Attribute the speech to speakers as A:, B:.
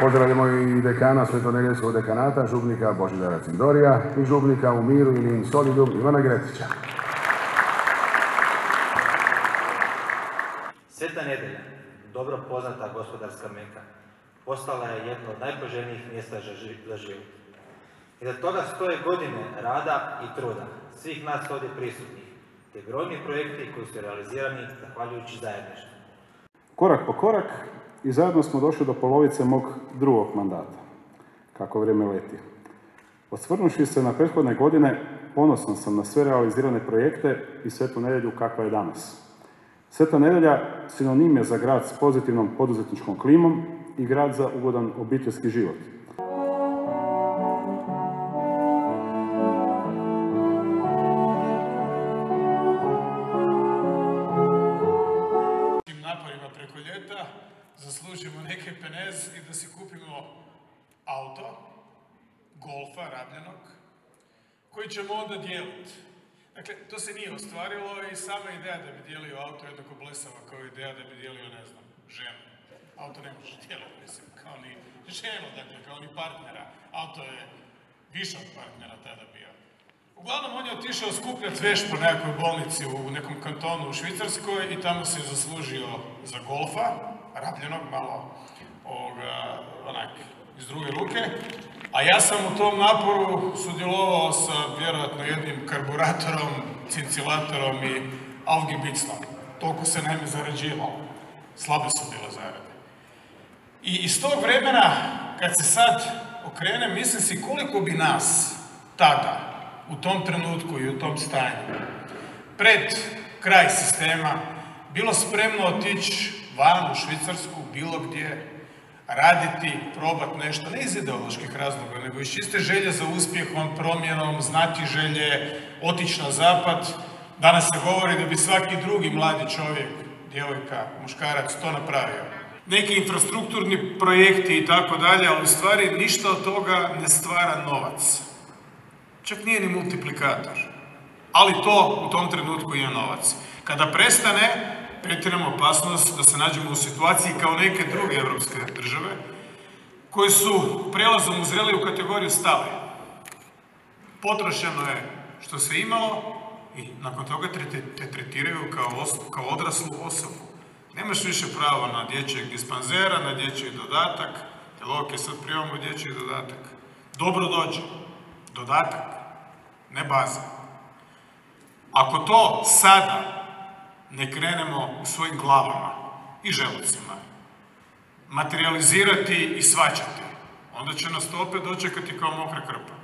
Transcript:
A: Pozdravljamo i dekana Svetonedeljskog dekanata, župnika Božidara Cindorija i župnika u miru i nin solidum Ivana Gretića.
B: Sveta nedelja, dobro poznata gospodarska meka, postala je jedno od najpoželjnijih mjesta za život. I da toga stoje godine rada i truda svih nas ovdje prisutnih, te brojni projekti koji su realizirani zahvaljujući zajedništvu.
C: Korak po korak i zajedno smo došli do polovice mog drugog mandata, kako vrijeme leti. Osvrnuši se na prethodne godine, ponosan sam na sve realizirane projekte i svetu nedjelju kakva je danas. Sveta nedjelja sinonim je za grad s pozitivnom poduzetničkom klimom i grad za ugodan obiteljski život.
D: Zaslužimo neke penez i da si kupimo auto, golfa, rabljenog, koji ćemo onda dijeliti. Dakle, to se nije ostvarilo i sama ideja da bi dijelio auto jednako blesava kao ideja da bi dijelio, ne znam, ženu. Auto ne možeš dijeliti, mislim, kao ni ženu, dakle, kao ni partnera. Auto je više od partnera tada bio. Uglavnom, on je otišao skupljati veš po nekakvoj bolnici u nekom kantonu u Švicarskoj i tamo se je zaslužio za golfa, rabljenog, malo ovoga, onak, iz druge ruke. A ja sam u tom naporu sudjelovao sa vjerojatno jednim karburatorom, cincilatorom i algibicnom. Toliko se naime zarađivalo. Slabe su bile zarade. I iz tog vremena, kad se sad okrenem, mislim si koliko bi nas tada, u tom trenutku i u tom stanju, pred kraj sistema, bilo spremno otići van u Švicarsku, bilo gdje, raditi, probat nešto, ne iz ideoloških razloga, nego iz čiste želje za uspjehom, promjenom, znati želje, otići na zapad. Danas se govori da bi svaki drugi mladi čovjek, djevojka, muškarac to napravio. Neki infrastrukturni projekti i tako dalje, ali u stvari ništa od toga ne stvara novac. Čak nije ni multiplikator. Ali to u tom trenutku je novac. Kada prestane, pretjeramo opasnost da se nađemo u situaciji kao neke druge evropske države, koje su prelazom u zreliju kategoriju stave. Potrošeno je što se imalo i nakon toga te tretiraju kao, kao odraslu osobu. Nemaš više pravo na dječjeg dispanzera, na dječji dodatak, jer ok, sad primamo dječji dodatak. Dobro dođe. Dodatak, ne baza. Ako to sada ne krenemo u svojim glavama i želucima materializirati i svačati, onda će nas to opet dočekati kao mokra krpa.